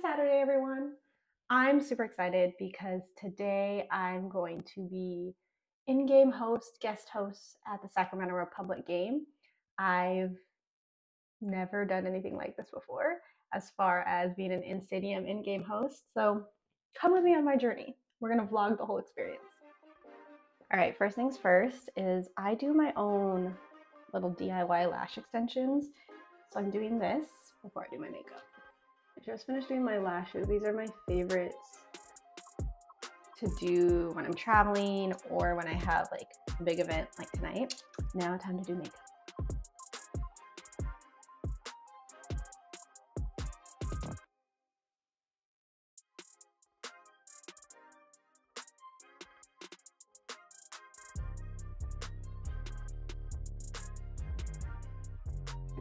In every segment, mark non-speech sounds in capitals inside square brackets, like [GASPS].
Saturday, everyone. I'm super excited because today I'm going to be in game host, guest host at the Sacramento Republic game. I've never done anything like this before as far as being an in stadium in game host. So come with me on my journey. We're going to vlog the whole experience. All right, first things first is I do my own little DIY lash extensions. So I'm doing this before I do my makeup. I just finished doing my lashes. These are my favorites to do when I'm traveling or when I have like a big event like tonight. Now time to do makeup.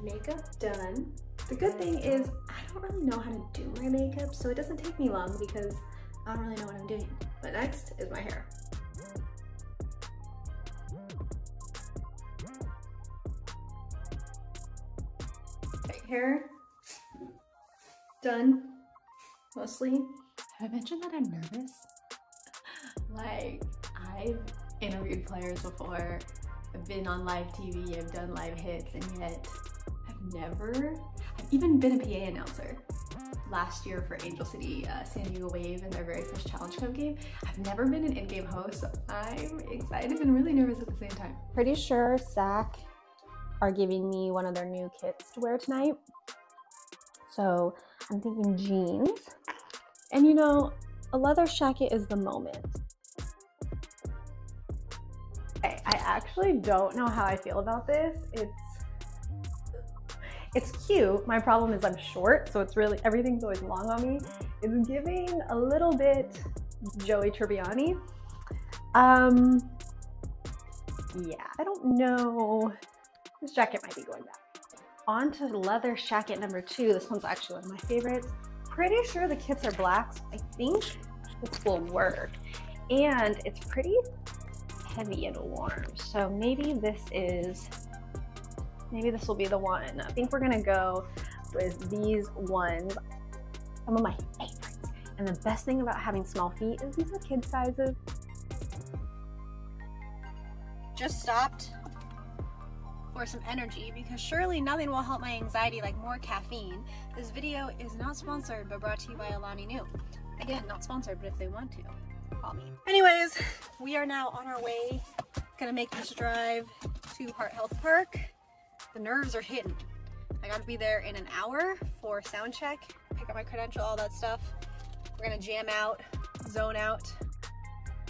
Makeup done. The good thing is I don't really know how to do my makeup, so it doesn't take me long because I don't really know what I'm doing. But next is my hair. Hair done, mostly. Have I mentioned that I'm nervous? [GASPS] like, I've interviewed players before, I've been on live TV, I've done live hits, and yet I've never even been a PA announcer last year for Angel City uh, San Diego Wave in their very first Challenge Cup game. I've never been an in-game host, so I'm excited and really nervous at the same time. Pretty sure SAC are giving me one of their new kits to wear tonight. So I'm thinking jeans. And you know, a leather jacket is the moment. I actually don't know how I feel about this. It's it's cute. My problem is I'm short, so it's really, everything's always long on me. It's giving a little bit Joey Tribbiani. Um, yeah, I don't know. This jacket might be going back. On to leather jacket number two. This one's actually one of my favorites. Pretty sure the kits are blacks. I think this will work. And it's pretty heavy and warm. So maybe this is maybe this will be the one. I think we're gonna go with these ones. Some of my favorites. And the best thing about having small feet is these are kid sizes. Just stopped for some energy because surely nothing will help my anxiety like more caffeine. This video is not sponsored but brought to you by Alani Nu. Again, not sponsored, but if they want to, call me. Anyways, we are now on our way. Gonna make this drive to Heart Health Park the nerves are hitting. I got to be there in an hour for sound check, pick up my credential, all that stuff. We're gonna jam out, zone out,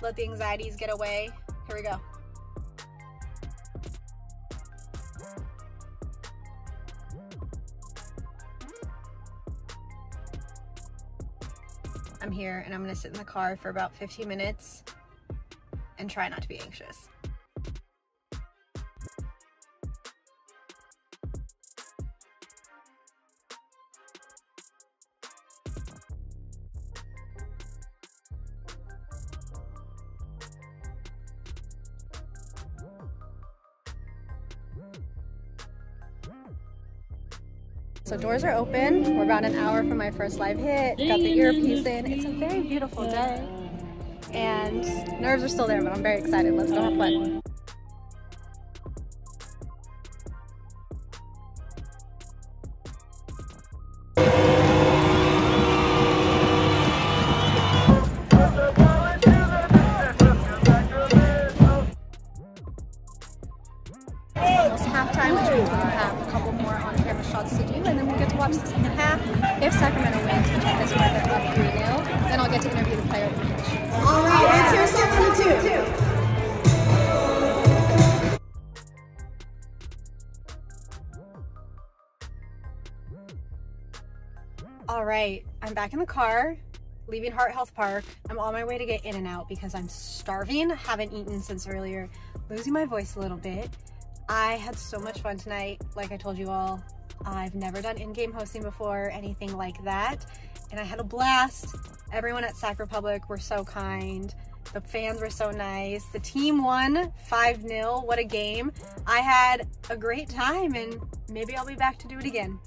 let the anxieties get away. Here we go. I'm here and I'm gonna sit in the car for about 15 minutes and try not to be anxious. So doors are open. We're about an hour from my first live hit. Got the earpiece in. It's a very beautiful day. And nerves are still there, but I'm very excited. Let's go have fun. Watch the second half. If Sacramento wins, which I guess we're up 3 0, then I'll get to interview the player of the match. All right, it's your second two. All right, I'm back in the car, leaving Heart Health Park. I'm on my way to get In-N-Out because I'm starving, haven't eaten since earlier, losing my voice a little bit. I had so much fun tonight. Like I told you all, I've never done in-game hosting before, anything like that. And I had a blast. Everyone at Sac Republic were so kind. The fans were so nice. The team won 5-0. What a game. I had a great time and maybe I'll be back to do it again.